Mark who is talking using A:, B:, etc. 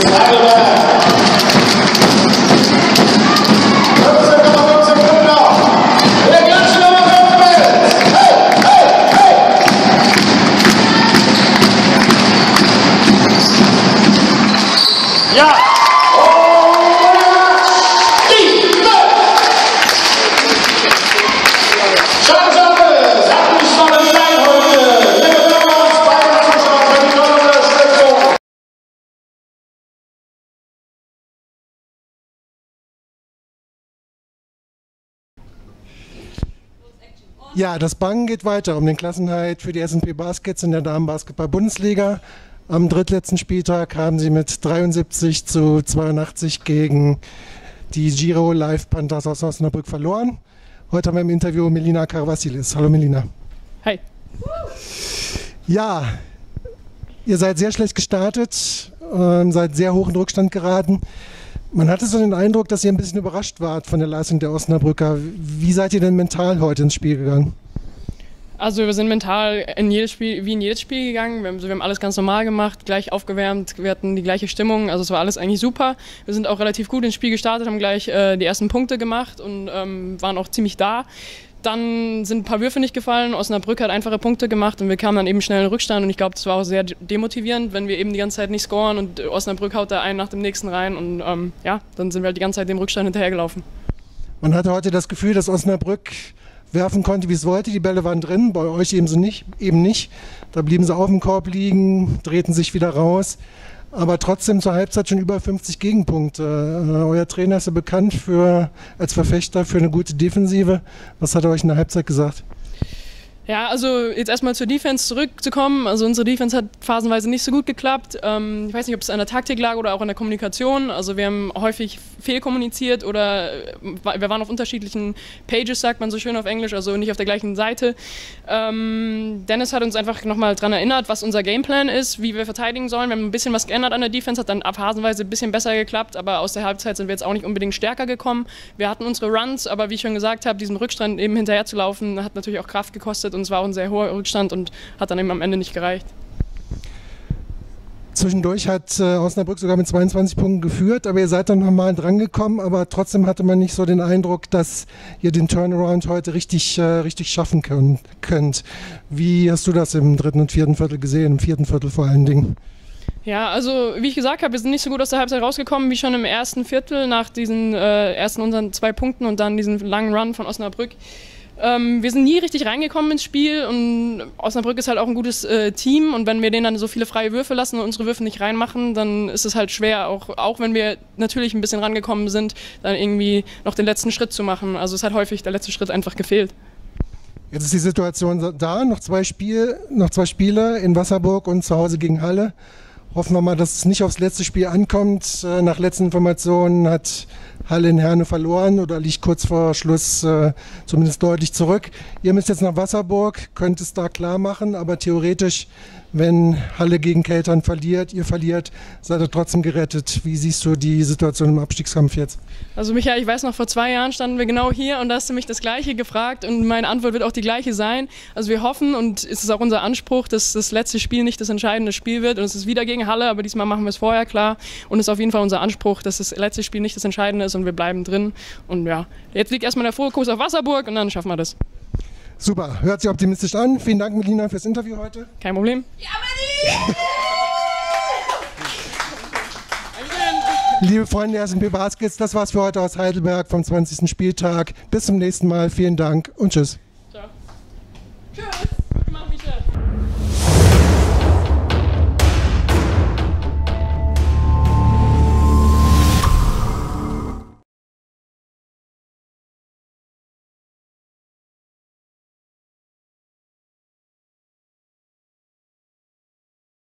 A: Thanks. Ja, das Bangen geht weiter um den Klassenheit für die S&P Baskets in der Damenbasketball-Bundesliga. Am drittletzten Spieltag haben sie mit 73 zu 82 gegen die Giro Live Panthers aus Osnabrück verloren. Heute haben wir im Interview Melina Karvasilis. Hallo Melina.
B: Hi.
A: Ja, ihr seid sehr schlecht gestartet, ähm, seid sehr hoch in Rückstand geraten. Man hatte so den Eindruck, dass ihr ein bisschen überrascht wart von der Leistung der Osnabrücker. Wie seid ihr denn mental heute ins Spiel gegangen?
B: Also wir sind mental in jedes Spiel, wie in jedes Spiel gegangen. Wir haben, wir haben, alles ganz normal gemacht, gleich aufgewärmt, wir hatten die gleiche Stimmung. Also es war alles eigentlich super. Wir sind auch relativ gut ins Spiel gestartet, haben gleich äh, die ersten Punkte gemacht und ähm, waren auch ziemlich da. Dann sind ein paar Würfe nicht gefallen. Osnabrück hat einfache Punkte gemacht und wir kamen dann eben schnell in Rückstand. Und ich glaube, das war auch sehr demotivierend, wenn wir eben die ganze Zeit nicht scoren und Osnabrück haut da einen nach dem nächsten rein. Und ähm, ja, dann sind wir halt die ganze Zeit dem Rückstand hinterhergelaufen.
A: Man hatte heute das Gefühl, dass Osnabrück werfen konnte, wie es wollte. Die Bälle waren drin, bei euch eben, so nicht, eben nicht. Da blieben sie auf dem Korb liegen, drehten sich wieder raus aber trotzdem zur Halbzeit schon über 50 Gegenpunkte. Äh, euer Trainer ist ja bekannt für, als Verfechter für eine gute Defensive. Was hat er euch in der Halbzeit gesagt?
B: Ja, also jetzt erstmal zur Defense zurückzukommen. Also unsere Defense hat phasenweise nicht so gut geklappt. Ähm, ich weiß nicht, ob es an der Taktik lag oder auch an der Kommunikation. Also wir haben häufig fehlkommuniziert oder äh, wir waren auf unterschiedlichen Pages, sagt man so schön auf Englisch, also nicht auf der gleichen Seite. Ähm, Dennis hat uns einfach nochmal daran erinnert, was unser Gameplan ist, wie wir verteidigen sollen. Wir haben ein bisschen was geändert an der Defense, hat dann phasenweise ein bisschen besser geklappt, aber aus der Halbzeit sind wir jetzt auch nicht unbedingt stärker gekommen. Wir hatten unsere Runs, aber wie ich schon gesagt habe, diesem Rückstand eben hinterher zu laufen, hat natürlich auch Kraft gekostet und es war auch ein sehr hoher Rückstand und hat dann eben am Ende nicht gereicht.
A: Zwischendurch hat äh, Osnabrück sogar mit 22 Punkten geführt, aber ihr seid dann nochmal drangekommen, aber trotzdem hatte man nicht so den Eindruck, dass ihr den Turnaround heute richtig, äh, richtig schaffen könnt. Wie hast du das im dritten und vierten Viertel gesehen, im vierten Viertel vor allen Dingen?
B: Ja, also wie ich gesagt habe, wir sind nicht so gut aus der Halbzeit rausgekommen wie schon im ersten Viertel nach diesen äh, ersten unseren zwei Punkten und dann diesen langen Run von Osnabrück. Ähm, wir sind nie richtig reingekommen ins Spiel und Osnabrück ist halt auch ein gutes äh, Team und wenn wir denen dann so viele freie Würfe lassen und unsere Würfe nicht reinmachen, dann ist es halt schwer, auch, auch wenn wir natürlich ein bisschen rangekommen sind, dann irgendwie noch den letzten Schritt zu machen. Also es hat häufig der letzte Schritt einfach gefehlt.
A: Jetzt ist die Situation da, noch zwei, Spiel, noch zwei Spiele in Wasserburg und zu Hause gegen Halle. Hoffen wir mal, dass es nicht aufs letzte Spiel ankommt. Äh, nach letzten Informationen hat Halle in Herne verloren oder liegt kurz vor Schluss äh, zumindest deutlich zurück. Ihr müsst jetzt nach Wasserburg, könnt es da klar machen, aber theoretisch wenn Halle gegen Keltern verliert, ihr verliert, seid ihr trotzdem gerettet. Wie siehst du die Situation im Abstiegskampf jetzt?
B: Also Michael, ich weiß noch, vor zwei Jahren standen wir genau hier und da hast du mich das Gleiche gefragt und meine Antwort wird auch die gleiche sein. Also wir hoffen und es ist auch unser Anspruch, dass das letzte Spiel nicht das entscheidende Spiel wird und es ist wieder gegen Halle, aber diesmal machen wir es vorher klar und es ist auf jeden Fall unser Anspruch, dass das letzte Spiel nicht das entscheidende ist und wir bleiben drin. Und ja, jetzt liegt erstmal der Fokus auf Wasserburg und dann schaffen wir das.
A: Super, hört sich optimistisch an. Vielen Dank, Melina, fürs Interview heute.
B: Kein Problem.
C: Ja,
A: Liebe Freunde der SMP Baskets, das war's für heute aus Heidelberg vom 20. Spieltag. Bis zum nächsten Mal. Vielen Dank und tschüss. Ciao. Tschüss.